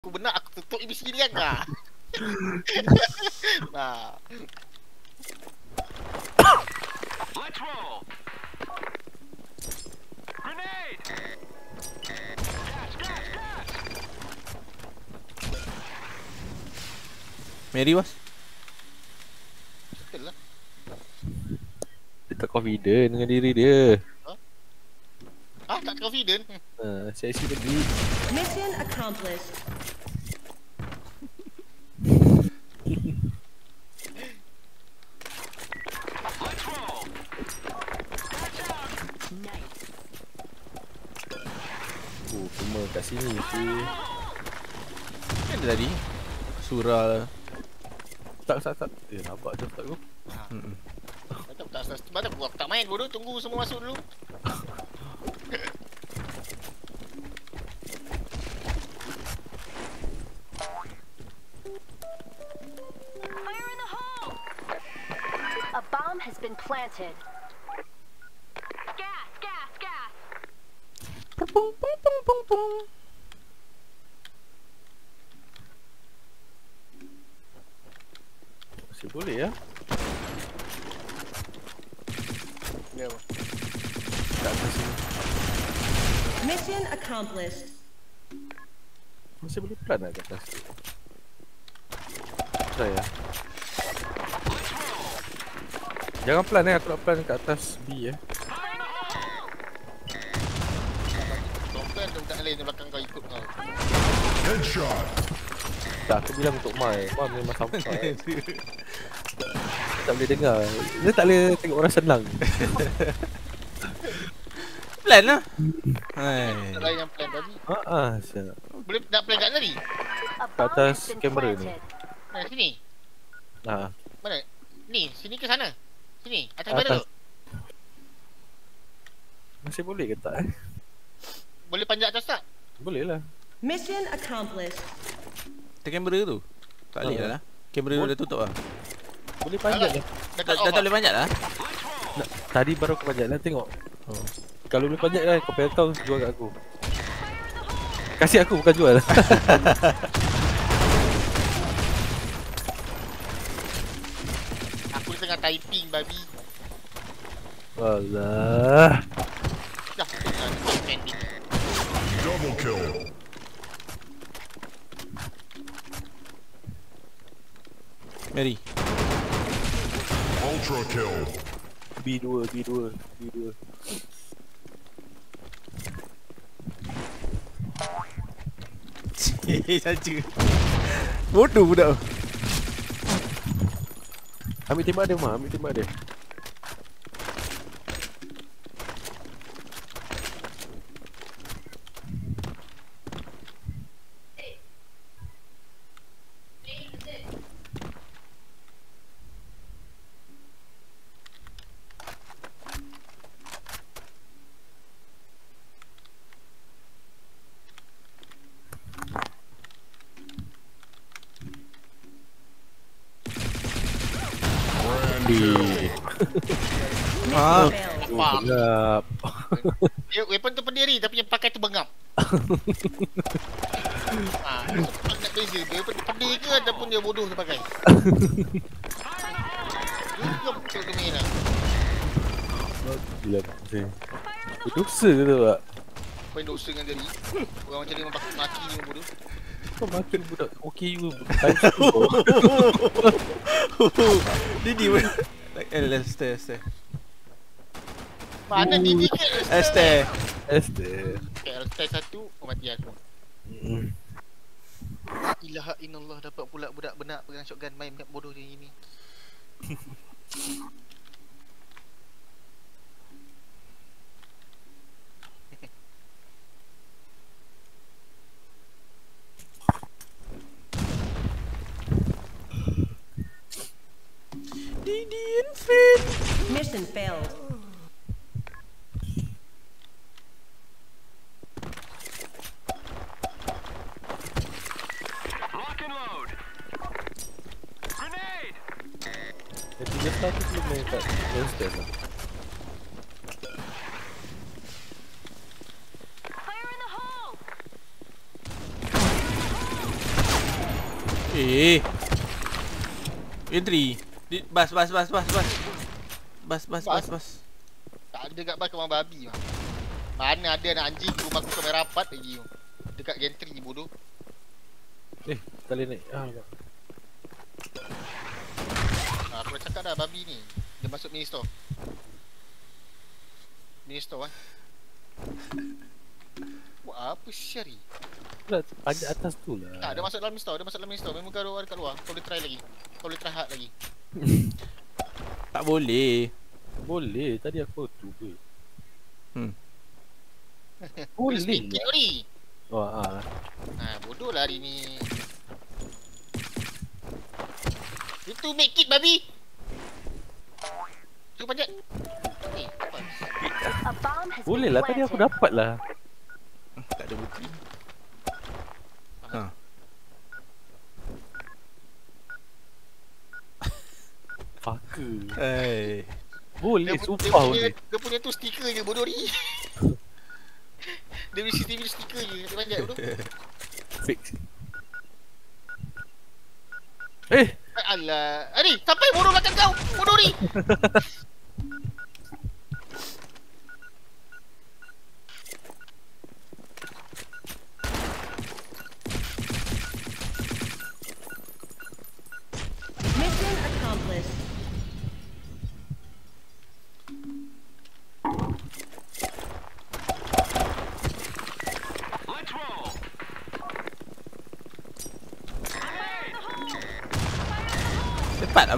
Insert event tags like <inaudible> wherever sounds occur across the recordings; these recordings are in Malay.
aku benar aku tutup ABC dia kan. <laughs> nah. Let's roll. Grenade. Gas, gas, gas. Mary was Betul lah. Dia tak confident dengan diri dia Ah, tak confident. Ha, saya isi lagi Mission accomplished. Let's roll. Watch out. Nice. Oh, semua kat sini si Kan dia tadi Surah Tak, tak, tak Eh, nampak je tak aku Hmm. Tak tak tak tak aku tak main bodoh tunggu semua masuk dulu. Fire in the hole! A bomb has been planted. Gas, gas, gas! Boleh ya Ya. Tak atas sini Mission accomplished. Masih boleh plan lah kat atas Try ya Jangan plan eh, aku nak plan kat atas B eh Tonton tu budak lain di belakang kau ikut kau. Headshot. Tak, aku bilang untuk Mai Mai memang sampai <laughs> tak boleh dengar Dia tak boleh tengok orang senang <laughs> Plan lah Hai Tak lain yang plan. Haa, ah, siap Boleh nak plan kat tadi? Kat atas kamera ni. Mana sini? Haa, Mana? Ni, sini ke sana? Sini, atas Atas. mana tu? masih boleh ke tak eh? Boleh panjat atas tak? Boleh lah Mission accomplished. Kita kamera tu Tak boleh Ha. lah Kamera tu dah tutup lah Boleh panjat lah Dah, tak boleh panjat lah. Nak, Tadi baru aku panjat. Lah tengok. Oh. Kalau boleh panjat kan kau payah kau jual kat aku. Kasih aku bukan jual. <laughs> Aku tengah typing babi. Alah. Dah. Double kill. Mary Ultra kill. B2 B2 B2 Saja. Bodoh budak Ambil tembak dia mah Ambil tembak dia Ha. Oh <laughs> Dia weapon tu pendiri tapi yang pakai tu bengap. <laughs> ha, nak beza dia weapon tu pendiri ke ataupun dia bodoh dia pakai. Juga betul tu main lah. Gila Dia Berdosa ke tu tak Apa yang dosa dengan diri? Orang macam dia memang mati ni bodoh. Kau makan budak OKU Times two Didi pun Eh, let's stay, let's stay Mana Didi ke? Let's stay Esther Okay, satu, oh, mati aku. Mm. Ilaha inallah dapat pula budak benak pegang shotgun main map bodoh macam ini. Didi and Finn Mission failed. Tu belum main kat Downstairs lah Fire in the hole! Eh. Entry. Di, bas bas bas bas bas. Bas bas bas bas. Tak ada kat bas kau babi mah. Mana ada anak anjing rumah aku sampai rapat lagi tu. Dekat gantry bodoh. Eh, tak boleh naik. Ah, tak. Ha, aku dah cakap dah babi ni. Dia masuk mini store. Mini store kan. Buat apa Syari? Pula panjat atas tu lah. Tak, dia masuk dalam mini store. Dia masuk dalam mini store. Memang kau ada kat luar. Kau boleh try lagi. Kau boleh try hard lagi. <laughs> Tak boleh. Boleh, tadi aku tu ke. Hmm. <laughs> Boleh Sikit lah. ni. Oh, ah. Ha, bodoh lah hari ni. Itu make it babi. Cuba panjat. Eh, apa? Boleh lah, tadi aku dapat lah. Tak ada bukti. Ha. <laughs> Fucker. Hai. Boleh, Dia, dia, sumpah punya, boleh. dia punya tu stiker je bodoh ni. <laughs> dia punya CCTV tu stiker je. Dia panjat bodoh. Fix. Eh, Alah. Ani, sampai bodoh belakang kau. Bodoh ni. <laughs>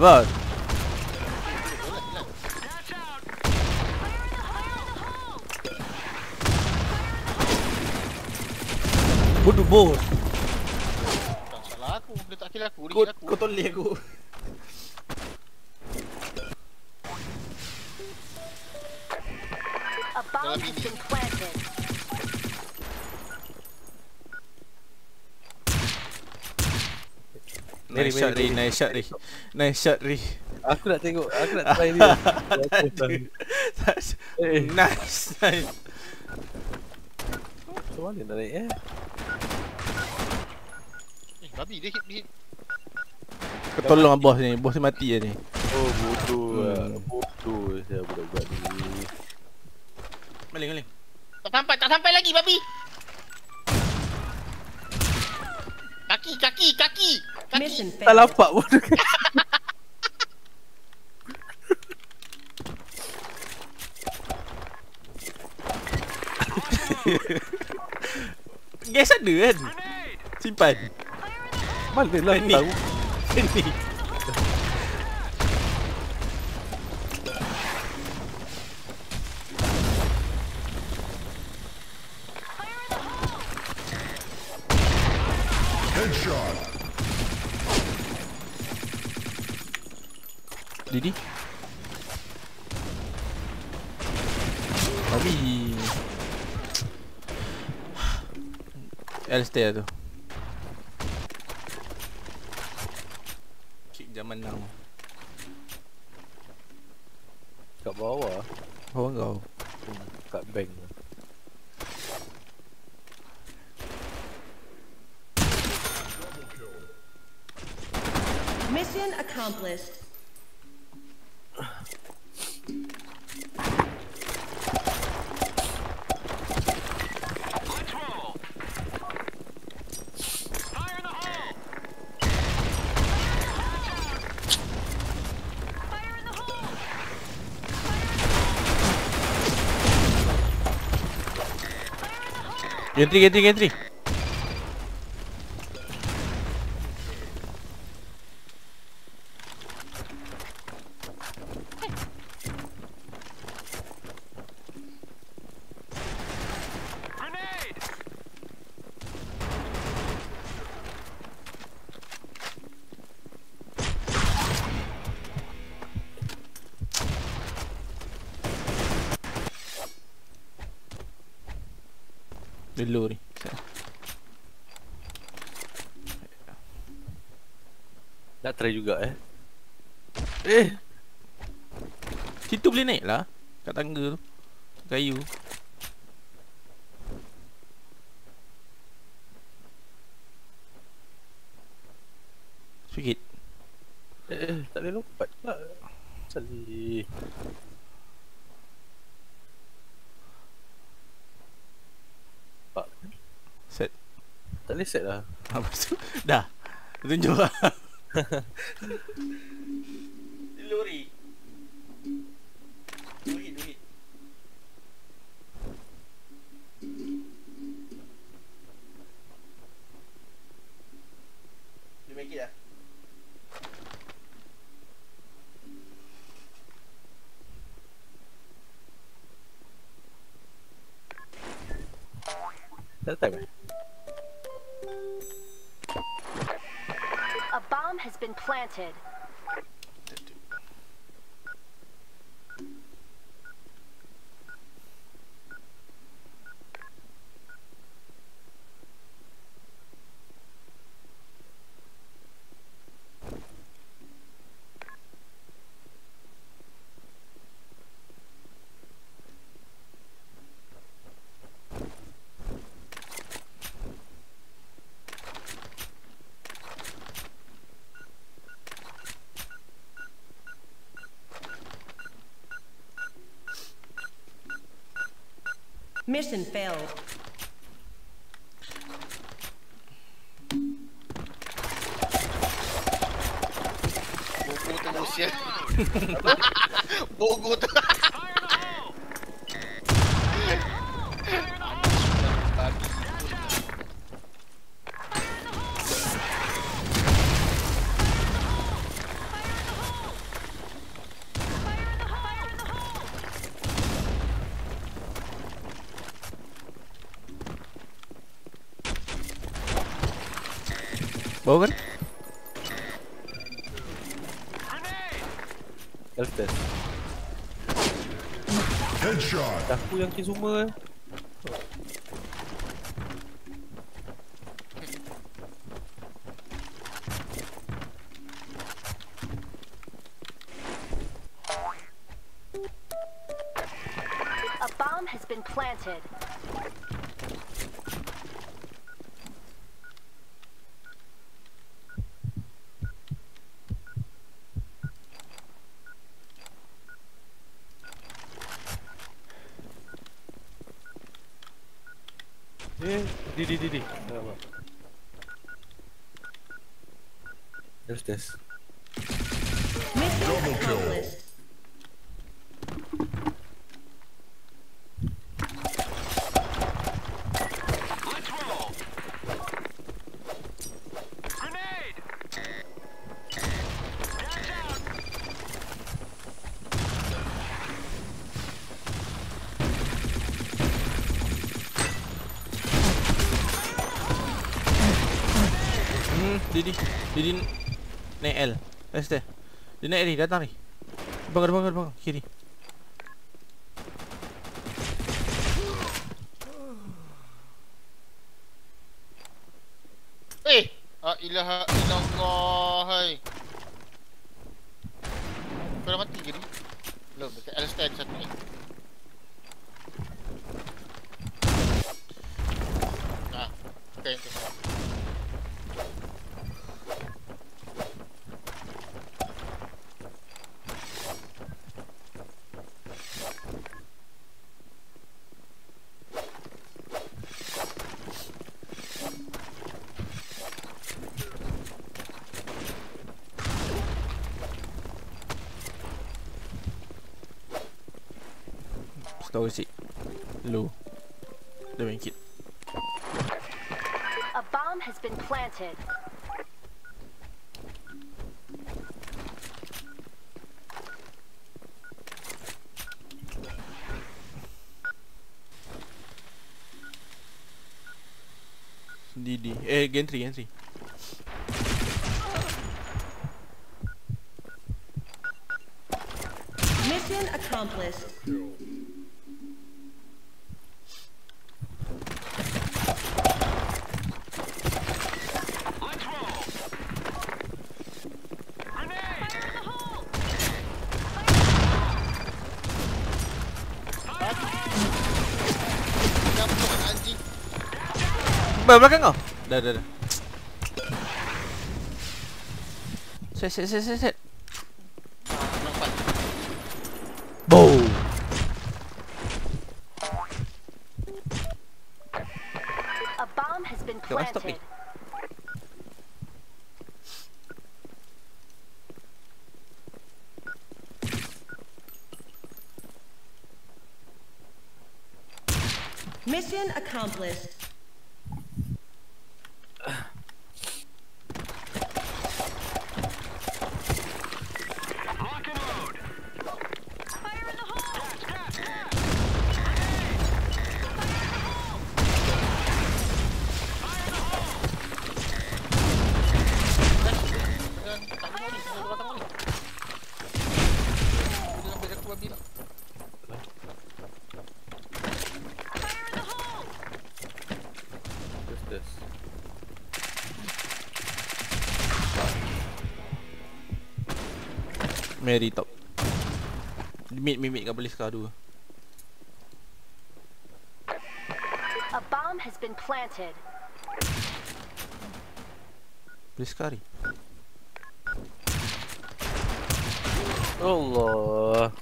Out. Bodoh bos. Tak salah aku. Dia tak kill aku. Dia Kau kill aku. kau toleh aku. A bomb has been planted. Mary, Nice shot Ri, nice shot Ri. Nice shot Ri. aku nak tengok. Aku nak try dia. <laughs> Nice, nice. Macam mana nak naik eh? Eh, babi dia hit, hit. Kau tolong bos ni. Bos ni mati lah ni. Oh, bodoh lah. Hmm. Bodoh saya budak-budak ni. Maling, maling. Tak sampai, tak sampai lagi babi. Kaki, kaki, kaki. Mission Tak failed. lapak bodoh. Gas ada kan? Simpan. Mana lah Ni. tahu. Ni. Tu. Kick zaman now. Kat bawah. Oh kau. Hmm, kat bank. Mission accomplished. Gantry, gantry, gantry. Grenade. Dulu ni. Nak try juga eh. Eh, Situ boleh naik lah. Kat tangga tu. Kayu. Sikit. Eh, eh, tak boleh lompat pula. Salih. Pak, Set. Tak boleh set lah. Apa tu? Dah. Tunjuk lah. <laughs> Lori. Lori, lori. You make it lah. Tak time eh? Has been planted. Mission failed. Bogo tu usia. Bogo tu. Babi. Bau kan? Headshot. Aku yang kill semua eh. Eh, di di di di. Alamak. Self test. Mission naik ni, datang ni. Depan, depan, depan, kiri. Eh, ah ilaha illallah hai. Kau dah mati ke ni? Belum, dekat L-stand satu ni. Ah, okay, okay. Low. Dia main kit. A bomb has been planted. Didi. Eh, gantry, gantry. Mission accomplished. Let's roll. Grenade. Kenapa kau main anjing? Bel belakang kau. Dah, dah, dah. Set set set set set Boom A bomb has been Okay, what's topic? planted. Mission accomplished. Mary top Mid mid mid kat boleh sekar dua A bomb has been planted. Boleh sekar ni Allah.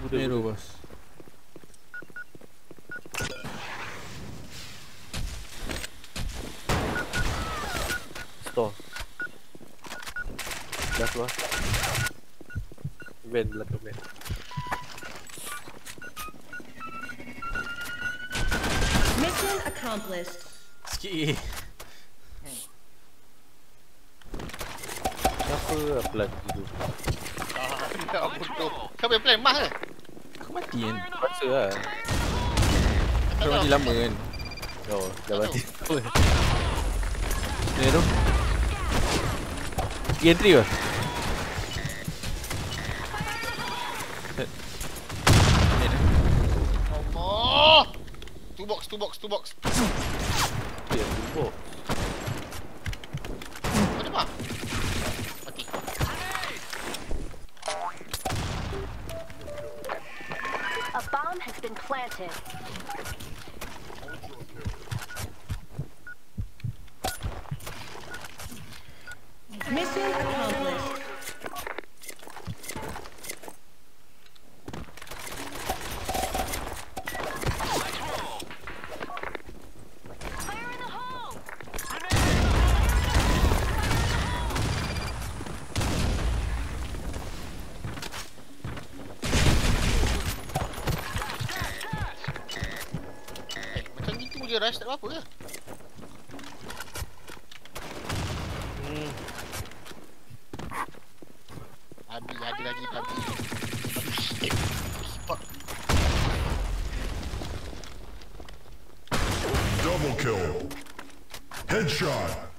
Budak Meru bos store. Dah keluar. Van belakang van. Mission accomplished. Sikit lagi Kenapa apply begitu? Ah, bodoh Kau punya plan mah ke? Aku mati kan Rasa lah. Kau mati lama kan Oh, dah mati. Ni tu ke? Two box, two box, two box Dia tumpuk. Mana mah? Mati A bomb has been planted. Hmm. Babi, ada lagi Double kill. Headshot.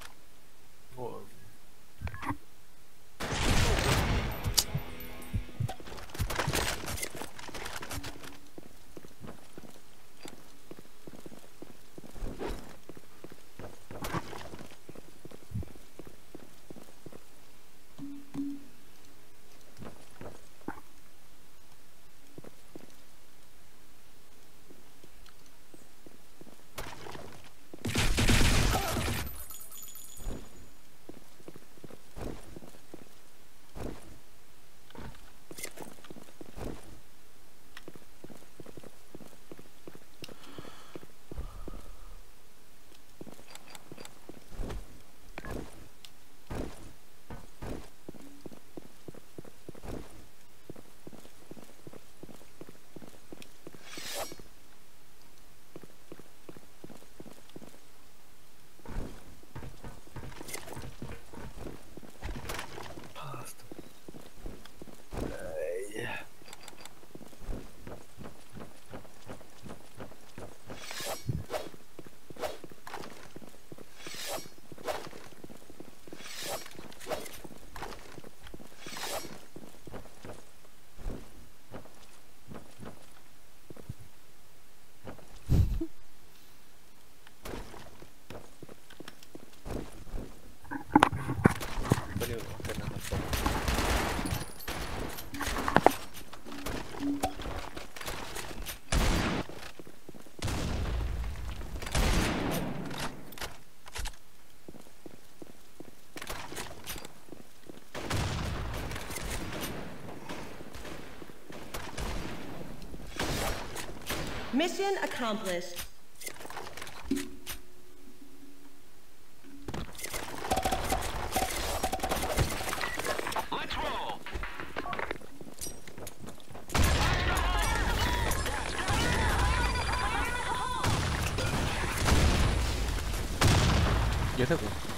Mission accomplished. Let's roll. Dia tahu.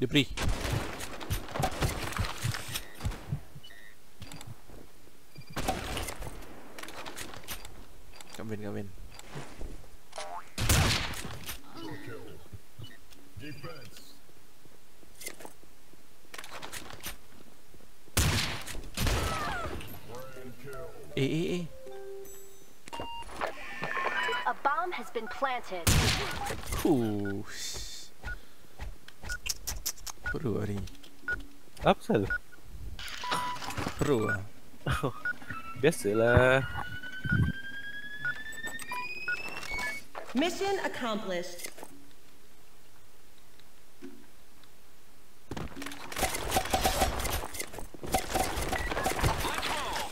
Dia beri. Kat van, kat van. Defense. Grand kill. Eh, eh, eh. A bomb has been planted. Huh. Pro hari ni. Apa pasal? Pro lah. <laughs> Biasalah. Mission accomplished. Fire in the hole!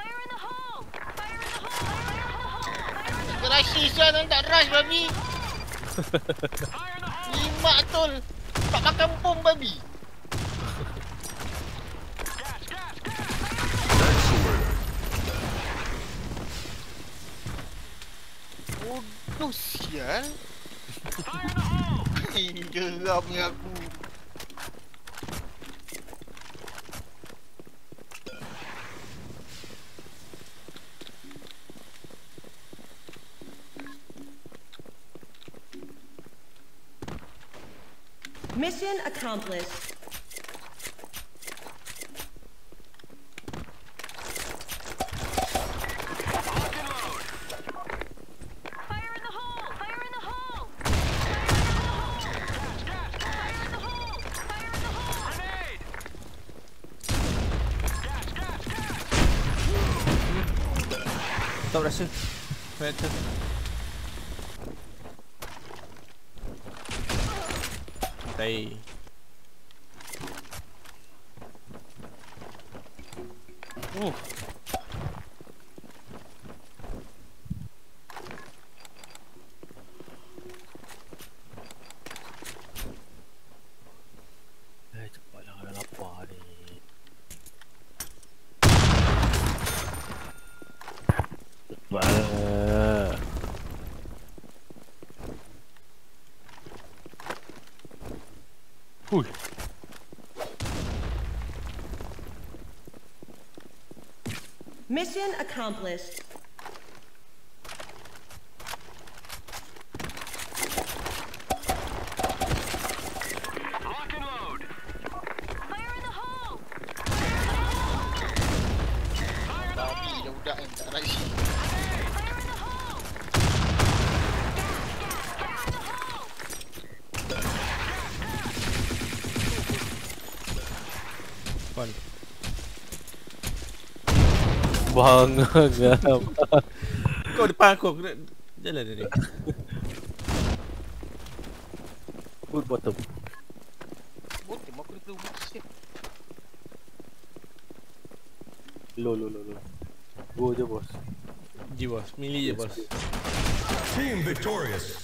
Fire in the hole! Fire in the hole! Tak rush sial tak rush babi. <laughs> Lima tol. Babi. Bodoh sial. <laughs> Ini geramnya aku. Mission accomplished. Tai. Oh. Mission accomplished. Bang. <laughs> Kau depan aku. Aku nak jalan tadi. Food bottom. Botem aku dah keluar sial. Low, low, low, low. Go je bos. Ji bos. Mili je bos. Team victorious.